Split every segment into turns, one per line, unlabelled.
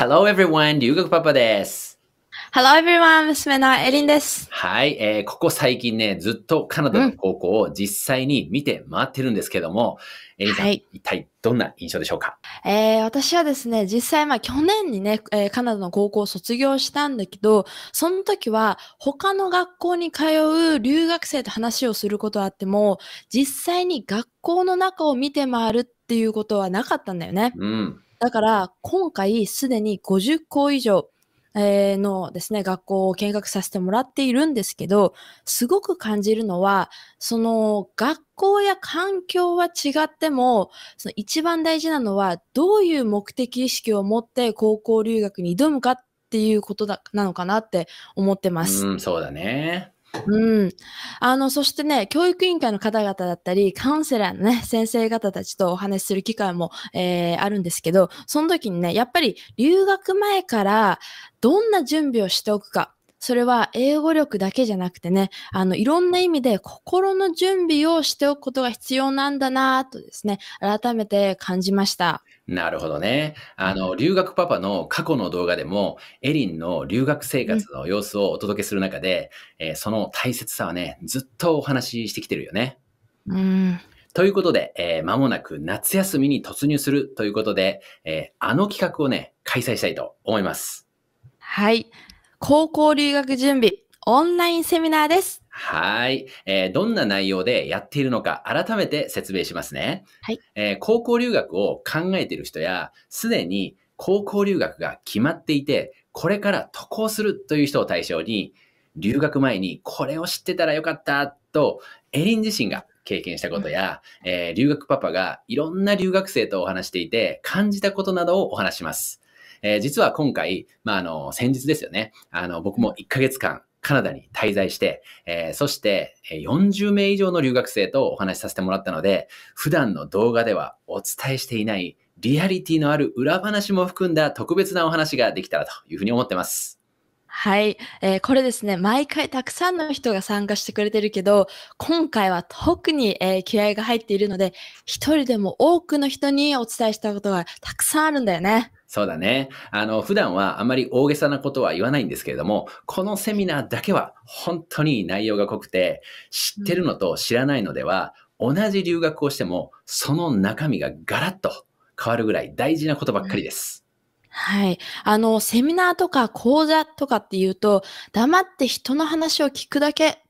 Hello everyone! 留学パパです。
Hello everyone! 娘のエリンです。
はい、えーここ最近ね、ずっとカナダの高校を実際に見て回ってるんですけども、エリンさん、
はい
一体どんな印象でしょうか？
えー私はですね、実際まあ去年にね、えーカナダの高校を卒業したんだけど、その時は他の学校に通う留学生と話をすることはあっても、実際に学校の中を見て回るっていうことはなかったんだよね。
うん。
だから今回すでに50校以上、のですね、学校を見学させてもらっているんですけど、すごく感じるのは、その学校や環境は違っても、その一番大事なのは、どういう目的意識を持って高校留学に挑むかっていうことだなのかなって思ってます。
うん、そうだね。
うん。あの、そしてね、教育委員会の方々だったり、カウンセラーのね、先生方たちとお話しする機会も、えーあるんですけど、その時にね、やっぱり留学前からどんな準備をしておくか。それは英語力だけじゃなくてね、あの、いろんな意味で心の準備をしておくことが必要なんだなとですね、改めて感じました。
なるほどね。あの、留学パパの過去の動画でも、エリンの留学生活の様子をお届けする中で、えーその大切さはね、ずっとお話ししてきてるよね。
うん。
ということで、えー間もなく夏休みに突入するということで、えーあの企画をね、開催したいと思います。
はい。高校留学準備、オンラインセミナーです。
はい、えーどんな内容でやっているのか改めて説明しますね。
はい
えー高校留学を考えている人や、すでに高校留学が決まっていて、これから渡航するという人を対象に、留学前にこれを知ってたらよかったと、エリン自身が経験したことや、えー留学パパがいろんな留学生とお話していて感じたことなどをお話します。えー実は今回、まあ、あの、先日ですよね。あの、僕も1ヶ月間カナダに滞在して、えーそして40名以上の留学生とお話しさせてもらったので、普段の動画ではお伝えしていないリアリティのある裏話も含んだ特別なお話ができたらというふうに思ってます。
はい、えーこれですね、毎回たくさんの人が参加してくれてるけど、今回は特に、えー気合が入っているので、一人でも多くの人にお伝えしたことがたくさんあるんだよね。
そうだね。あの、普段はあまり大げさなことは言わないんですけれども、このセミナーだけは本当に内容が濃くて、知ってるのと知らないのでは、同じ留学をしても、その中身がガラッと変わるぐらい大事なことばっかりです。
はい。あの、セミナーとか講座とかっていうと、黙って人の話を聞くだけ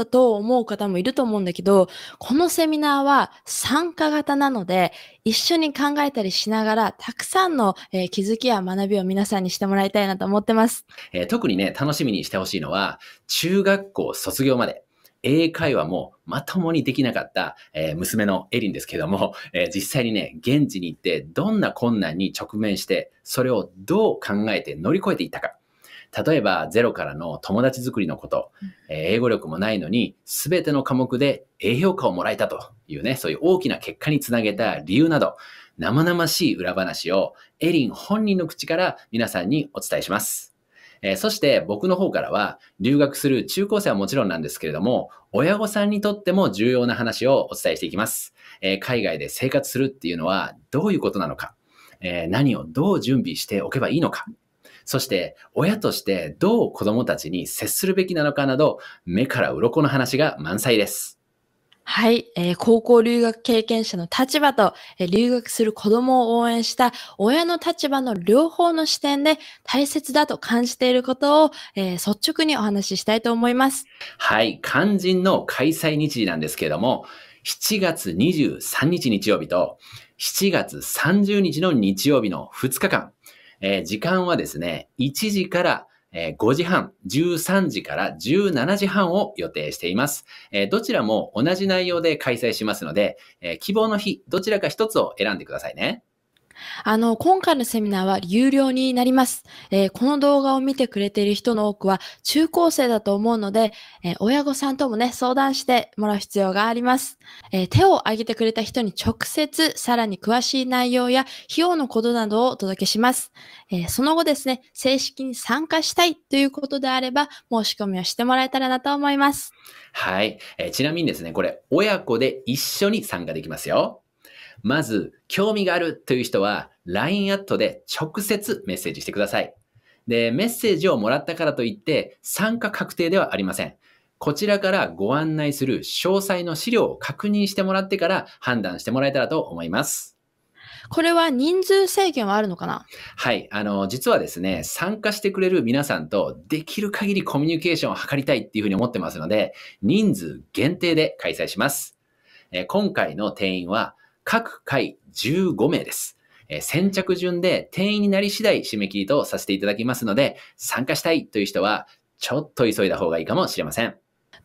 だと思う方もいると思うんだけど、このセミナーは参加型なので、一緒に考えたりしながら、たくさんの、えー気づきや学びを皆さんにしてもらいたいなと思ってます。
えー特にね、楽しみにしてほしいのは、中学校卒業まで、英会話もまともにできなかった、えー娘のエリンですけども、えー実際にね、現地に行ってどんな困難に直面して、それをどう考えて乗り越えていったか。例えば、ゼロからの友達作りのこと、えー英語力もないのに、すべての科目で A 評価をもらえたというね、そういう大きな結果につなげた理由など、生々しい裏話をエリン本人の口から皆さんにお伝えします。えーそして僕の方からは、留学する中高生はもちろんなんですけれども、親御さんにとっても重要な話をお伝えしていきます。えー海外で生活するっていうのはどういうことなのか、えー何をどう準備しておけばいいのか、そして親としてどう子供たちに接するべきなのかなど、目から鱗の話が満載です。
はい、えー高校留学経験者の立場と、えー留学する子供を応援した親の立場の両方の視点で大切だと感じていることを、えー率直にお話ししたいと思います。
はい、肝心の開催日時なんですけれども、7月23日日曜日と7月30日の日曜日の2日間、えー時間はですね、1時からえー5時半、13時から17時半を予定しています。どちらも同じ内容で開催しますので、希望の日、どちらか一つを選んでくださいね。
あの、今回のセミナーは有料になります。えーこの動画を見てくれている人の多くは中高生だと思うので、えー親御さんともね、相談してもらう必要があります。えー手を挙げてくれた人に直接、さらに詳しい内容や費用のことなどをお届けします。えその後ですね、正式に参加したいということであれば、申し込みをしてもらえたらなと思います。
はい。えちなみにですね、これ、親子で一緒に参加できますよ。まず、興味があるという人は、LINE アットで直接メッセージしてください。で、メッセージをもらったからといって、参加確定ではありません。こちらからご案内する詳細の資料を確認してもらってから判断してもらえたらと思います。
これは人数制限はあるのかな？
はい。あの、実はですね、参加してくれる皆さんとできる限りコミュニケーションを図りたいっていうふうに思ってますので、人数限定で開催します。えー今回の定員は各回15名です。えー先着順で定員になり次第締め切りとさせていただきますので、参加したいという人はちょっと急いだ方がいいかもしれません。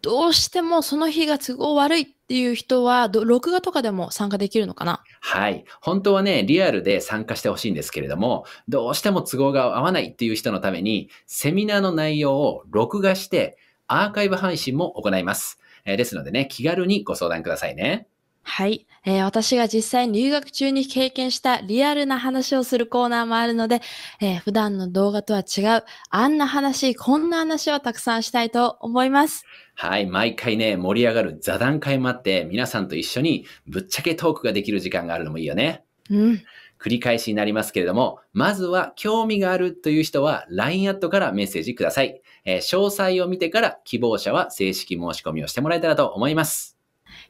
どうしてもその日が都合悪いっていう人は、ど録画とかでも参加できるのかな？
はい。本当はね、リアルで参加してほしいんですけれども、どうしても都合が合わないっていう人のために、セミナーの内容を録画して、アーカイブ配信も行います。えーですのでね、気軽にご相談くださいね。
はい、えー私が実際に留学中に経験したリアルな話をするコーナーもあるので、えー普段の動画とは違う、あんな話、こんな話をたくさんしたいと思います。
はい。毎回ね、盛り上がる座談会もあって、皆さんと一緒にぶっちゃけトークができる時間があるのもいいよね。
うん。
繰り返しになりますけれども、まずは興味があるという人は LINE アットからメッセージください。えー詳細を見てから希望者は正式申し込みをしてもらえたらと思います。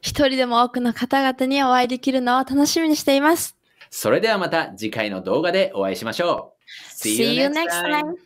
一人でも多くの方々にお会いできるのを楽しみにしています。
それではまた次回の動画でお会いしましょう。
See you next time.